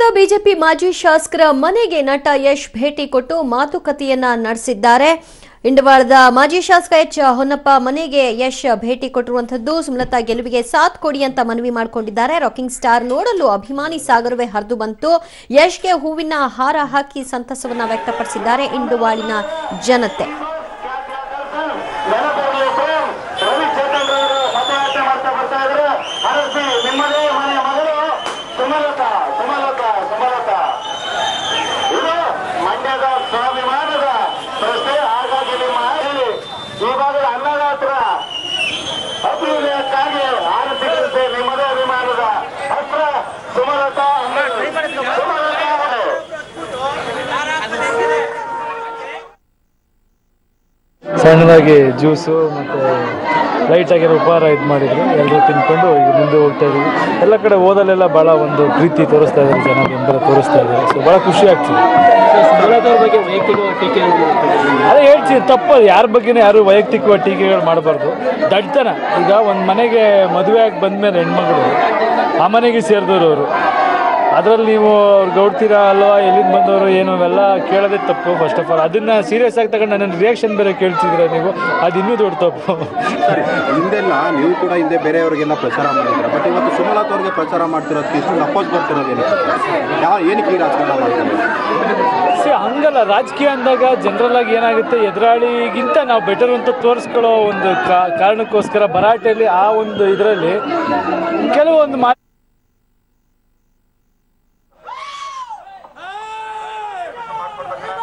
ನಗರದ ಬಿಜೆಪಿ ಮಾಜಿ ಶಾಸಕರ ಮನೆಗೆ ನಟ ಯಶ್ ಭೇಟಿ ಕೊಟ್ಟು ಮಾತುಕತೆಯನ್ನ ನಡೆಸಿದ್ದಾರೆ. ಇಂಡವಾಳದ ಮಾಜಿ ಶಾಸಕ ಎಚ್ ಹೊನ್ನಪ್ಪ ಮನೆಗೆ ಯಶ್ ಭೇಟಿ ಕೊಟ್ಟಿರುವಂತದ್ದು ಸುಮಲತಾ ಗೆಲುವಿಗೆ ಸಾಥ್ ಕೊಡಿ ಅಂತ ಮನವಿ ಮಾಡಿಕೊಂಡಿದ್ದಾರೆ. ರಾಕಿಂಗ್ ಸ್ಟಾರ್ ನೋಡಲು ಅಭಿಮಾನಿ ಸಾಗರವೇ ಹರಿದು ಬಂತು. ಯಶ್ಗೆ ಹೂವಿನ ಹಾರ ಹಾಕಿ ಸಂತಸವನ್ನ ವ್ಯಕ್ತಪಡಿಸಿದ್ದಾರೆ ಇಂಡುವಾಳಿನ ಜನತೆ. ನೆನಪಿರಲಿಕ್ಕೆ ಸಣ್ಣದಾಗಿ ಜ್ಯೂಸು ಮತ್ತು ಲೈಟಾಗಿರೋ ಉಪಹಾರ ಇದು ಮಾಡಿದ್ರು. ಎಲ್ಲರೂ ತಿನ್ಕೊಂಡು ಈಗ ಮುಂದೆ ಹೋಗ್ತಾ ಇದ್ದೀವಿ. ಎಲ್ಲ ಕಡೆ ಹೋದಲ್ಲೆಲ್ಲ ಭಾಳ ಒಂದು ಪ್ರೀತಿ ತೋರಿಸ್ತಾ ಇದ್ದಾರೆ ಜನ, ಬೆಂಬಲ ತೋರಿಸ್ತಾ ಇದ್ದಾರೆ. ಸೊ ಭಾಳ ಖುಷಿ ಆಗ್ತಿದೆ. ಅದೇ ಹೇಳ್ತೀನಿ, ತಪ್ಪು ಯಾರ ಬಗ್ಗೆನೇ ಯಾರು ವೈಯಕ್ತಿಕವಾಗಿ ಟೀಕೆಗಳು ಮಾಡಬಾರ್ದು. ದಡ್ತನ. ಈಗ ಒಂದು ಮನೆಗೆ ಮದುವೆ ಆಗಿ ಬಂದಮೇಲೆ ಹೆಣ್ಮಗಳು, ಆ ಮನೆಗೆ ಸೇರಿದವರು ಅವರು. ಅದರಲ್ಲಿ ನೀವು ಅವ್ರು ಗೌಡ್ತೀರಾ ಅಲ್ವಾ? ಎಲ್ಲಿಂದ ಬಂದವರು ಏನು ಅವೆಲ್ಲ ಕೇಳೋದೇ ತಪ್ಪು ಫಸ್ಟ್ ಆಫ್ ಆಲ್ ಅದನ್ನು ಸೀರಿಯಸ್ ಆಗಿ ತಗೊಂಡು ನನ್ನ ರಿಯಾಕ್ಷನ್ ಬೇರೆ ಕೇಳ್ತಿದ್ರೆ ನೀವು? ಅದು ಇನ್ನೂ ದೊಡ್ಡ ತಪ್ಪು. ಹಿಂದೆಲ್ಲ ನೀವು ಕೂಡ ಹಿಂದೆ ಬೇರೆಯವರಿಗೆಲ್ಲ ಪ್ರಚಾರ ಮಾಡಿದ್ದೀರ ಬಟ್ ಇವತ್ತು ಸುಮಲತಾ ಅವ್ರಿಗೆ ಪ್ರಚಾರ ಮಾಡ್ತಿರೋದಕ್ಕೆ ಇಷ್ಟು ಅಪೋಸ್ ಬರ್ತಿರೋದು ಯಾವ ಏನಕ್ಕೆ ಈ ರಾಜಕಾರಣ ಮಾಡ್ತಾರೆ ಸಿ ಹಂಗಲ್ಲ. ರಾಜಕೀಯ ಅಂದಾಗ ಜನರಲ್ ಆಗಿ ಏನಾಗುತ್ತೆ? ಎದುರಾಳಿಗಿಂತ ನಾವು ಬೆಟರ್ ಅಂತ ತೋರಿಸ್ಕೊಳ್ಳೋ ಒಂದು ಕಾರಣಕ್ಕೋಸ್ಕರ ಭರಾಟೆಯಲ್ಲಿ ಆ ಒಂದು ಇದರಲ್ಲಿ ಕೆಲವೊಂದು ಮಾತು Yeah.